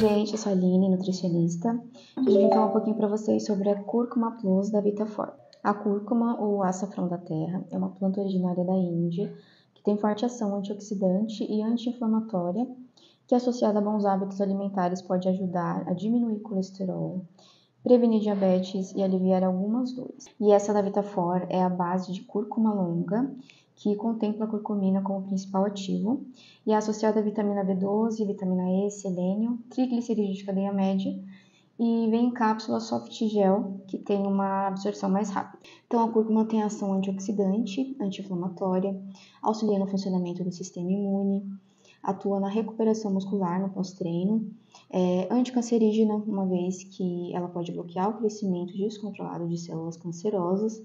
sou a Aline, nutricionista. Hoje eu vim falar um pouquinho para vocês sobre a cúrcuma plus da Vitafor. A cúrcuma, ou açafrão da terra, é uma planta originária da Índia que tem forte ação antioxidante e anti-inflamatória, que associada a bons hábitos alimentares pode ajudar a diminuir colesterol, prevenir diabetes e aliviar algumas dores. E essa da Vitafor é a base de cúrcuma longa, que contempla a curcumina como principal ativo e é associada a vitamina B12, vitamina E, selênio, triglicerídeos de cadeia média e vem em cápsula soft gel, que tem uma absorção mais rápida. Então, a cúrcuma tem ação antioxidante, anti-inflamatória, auxilia no funcionamento do sistema imune, atua na recuperação muscular no pós-treino, é anticancerígena, uma vez que ela pode bloquear o crescimento descontrolado de células cancerosas,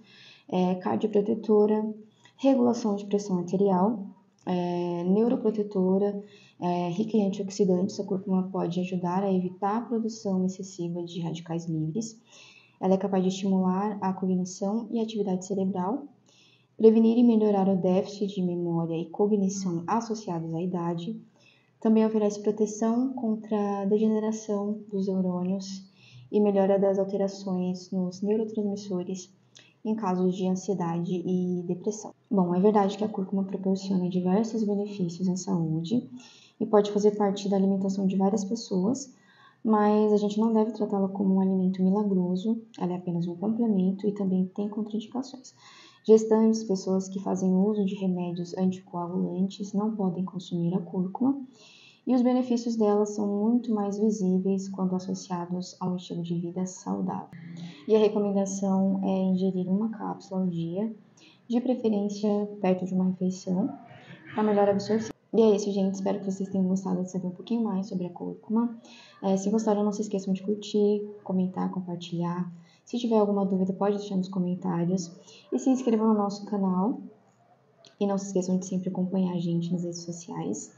é cardioprotetora, regulação de pressão arterial, é, neuroprotetora, é, rica em antioxidantes, a cúrcuma pode ajudar a evitar a produção excessiva de radicais livres. Ela é capaz de estimular a cognição e a atividade cerebral, prevenir e melhorar o déficit de memória e cognição associados à idade. Também oferece proteção contra a degeneração dos neurônios e melhora das alterações nos neurotransmissores em casos de ansiedade e depressão. Bom, é verdade que a cúrcuma proporciona diversos benefícios à saúde e pode fazer parte da alimentação de várias pessoas, mas a gente não deve tratá-la como um alimento milagroso, ela é apenas um complemento e também tem contraindicações. Gestantes, pessoas que fazem uso de remédios anticoagulantes não podem consumir a cúrcuma e os benefícios dela são muito mais visíveis quando associados a um estilo de vida saudável. E a recomendação é ingerir uma cápsula ao dia, de preferência perto de uma refeição, para melhor absorção. E é isso, gente. Espero que vocês tenham gostado de saber um pouquinho mais sobre a cúrcuma. É, se gostaram, não se esqueçam de curtir, comentar, compartilhar. Se tiver alguma dúvida, pode deixar nos comentários. E se inscrevam no nosso canal. E não se esqueçam de sempre acompanhar a gente nas redes sociais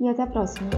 e até a próxima.